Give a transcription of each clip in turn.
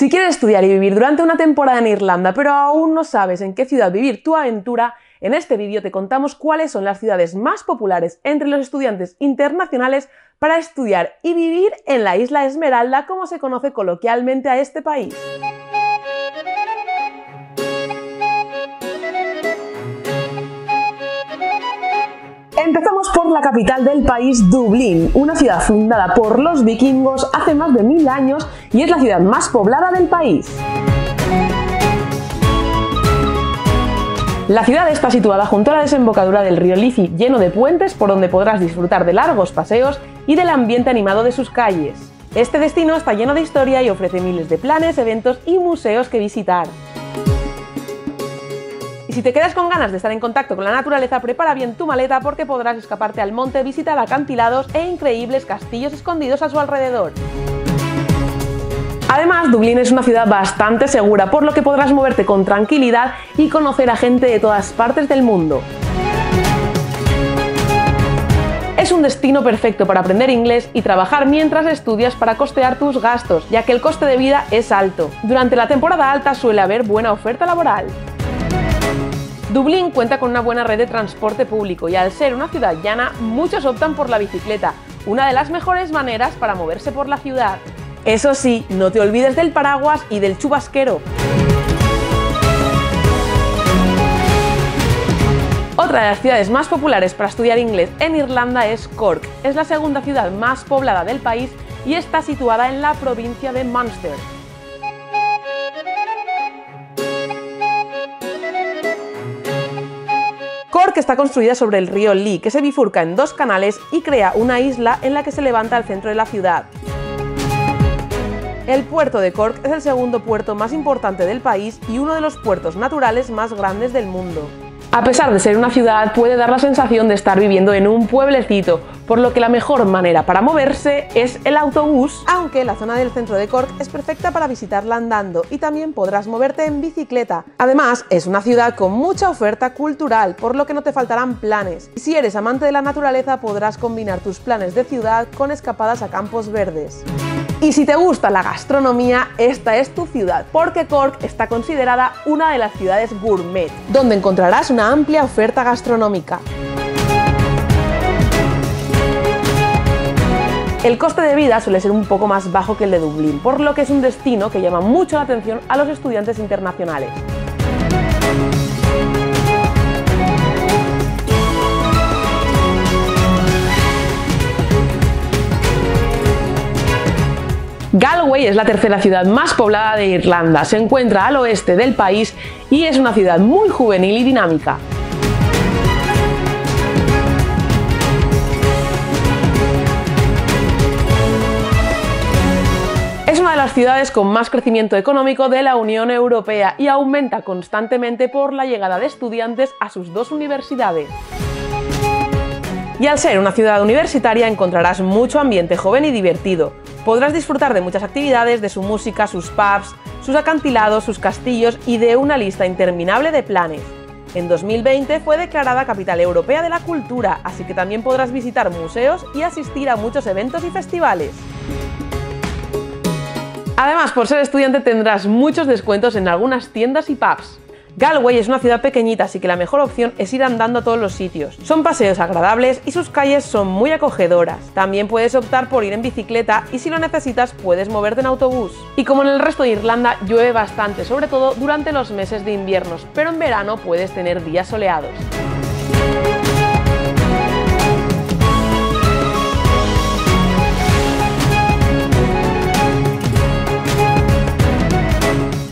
Si quieres estudiar y vivir durante una temporada en Irlanda, pero aún no sabes en qué ciudad vivir tu aventura, en este vídeo te contamos cuáles son las ciudades más populares entre los estudiantes internacionales para estudiar y vivir en la isla Esmeralda, como se conoce coloquialmente a este país. Empezamos por la capital del país, Dublín, una ciudad fundada por los vikingos hace más de mil años y es la ciudad más poblada del país. La ciudad está situada junto a la desembocadura del río Liffey, lleno de puentes por donde podrás disfrutar de largos paseos y del ambiente animado de sus calles. Este destino está lleno de historia y ofrece miles de planes, eventos y museos que visitar. Y si te quedas con ganas de estar en contacto con la naturaleza, prepara bien tu maleta porque podrás escaparte al monte, visitar acantilados e increíbles castillos escondidos a su alrededor. Además, Dublín es una ciudad bastante segura, por lo que podrás moverte con tranquilidad y conocer a gente de todas partes del mundo. Es un destino perfecto para aprender inglés y trabajar mientras estudias para costear tus gastos, ya que el coste de vida es alto. Durante la temporada alta suele haber buena oferta laboral. Dublín cuenta con una buena red de transporte público y al ser una ciudad llana, muchos optan por la bicicleta, una de las mejores maneras para moverse por la ciudad. Eso sí, no te olvides del paraguas y del chubasquero. Otra de las ciudades más populares para estudiar inglés en Irlanda es Cork. Es la segunda ciudad más poblada del país y está situada en la provincia de Munster. Cork está construida sobre el río Lee, que se bifurca en dos canales y crea una isla en la que se levanta el centro de la ciudad. El puerto de Cork es el segundo puerto más importante del país y uno de los puertos naturales más grandes del mundo. A pesar de ser una ciudad, puede dar la sensación de estar viviendo en un pueblecito, por lo que la mejor manera para moverse es el autobús, aunque la zona del centro de Cork es perfecta para visitarla andando y también podrás moverte en bicicleta. Además, es una ciudad con mucha oferta cultural, por lo que no te faltarán planes. Si eres amante de la naturaleza, podrás combinar tus planes de ciudad con escapadas a campos verdes. Y si te gusta la gastronomía, esta es tu ciudad, porque Cork está considerada una de las ciudades gourmet, donde encontrarás una amplia oferta gastronómica. El coste de vida suele ser un poco más bajo que el de Dublín, por lo que es un destino que llama mucho la atención a los estudiantes internacionales. Galway es la tercera ciudad más poblada de Irlanda, se encuentra al oeste del país y es una ciudad muy juvenil y dinámica. Es una de las ciudades con más crecimiento económico de la Unión Europea y aumenta constantemente por la llegada de estudiantes a sus dos universidades. Y al ser una ciudad universitaria encontrarás mucho ambiente joven y divertido, Podrás disfrutar de muchas actividades, de su música, sus pubs, sus acantilados, sus castillos y de una lista interminable de planes. En 2020 fue declarada Capital Europea de la Cultura, así que también podrás visitar museos y asistir a muchos eventos y festivales. Además, por ser estudiante tendrás muchos descuentos en algunas tiendas y pubs. Galway es una ciudad pequeñita, así que la mejor opción es ir andando a todos los sitios. Son paseos agradables y sus calles son muy acogedoras. También puedes optar por ir en bicicleta y si lo necesitas puedes moverte en autobús. Y como en el resto de Irlanda llueve bastante, sobre todo durante los meses de inviernos, pero en verano puedes tener días soleados.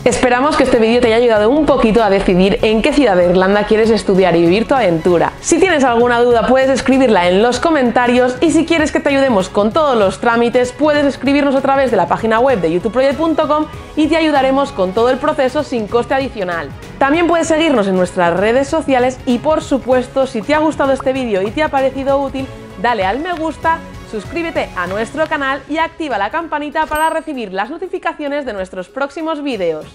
Esperamos que este vídeo te haya ayudado un poquito a decidir en qué ciudad de Irlanda quieres estudiar y vivir tu aventura. Si tienes alguna duda puedes escribirla en los comentarios y si quieres que te ayudemos con todos los trámites puedes escribirnos a través de la página web de youtubeproject.com y te ayudaremos con todo el proceso sin coste adicional. También puedes seguirnos en nuestras redes sociales y por supuesto si te ha gustado este vídeo y te ha parecido útil dale al me gusta suscríbete a nuestro canal y activa la campanita para recibir las notificaciones de nuestros próximos vídeos.